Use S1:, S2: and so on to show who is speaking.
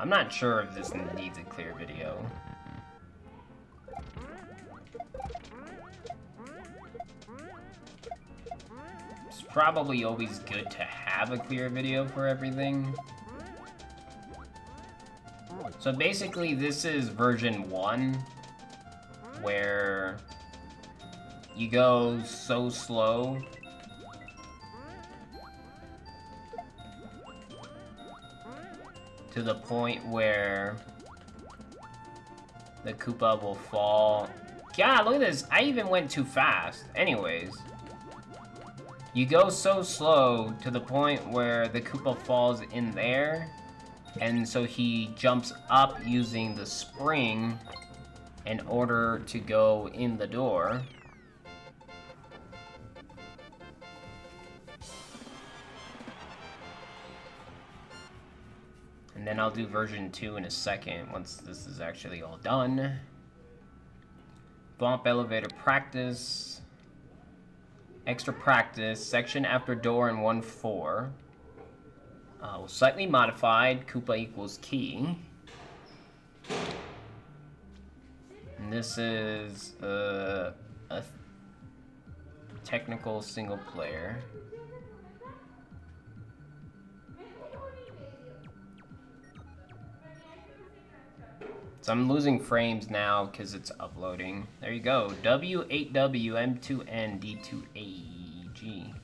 S1: I'm not sure if this needs a clear video. It's probably always good to have a clear video for everything. So basically, this is version 1, where you go so slow to the point where the Koopa will fall. God, look at this. I even went too fast. Anyways. You go so slow to the point where the Koopa falls in there. And so he jumps up using the spring in order to go in the door. And then I'll do version 2 in a second once this is actually all done. Thwomp elevator practice. Extra practice. Section after door in 1-4. Uh, slightly modified. Koopa equals key. And this is uh, a technical single player. So I'm losing frames now because it's uploading. There you go. W8WM2ND2AG.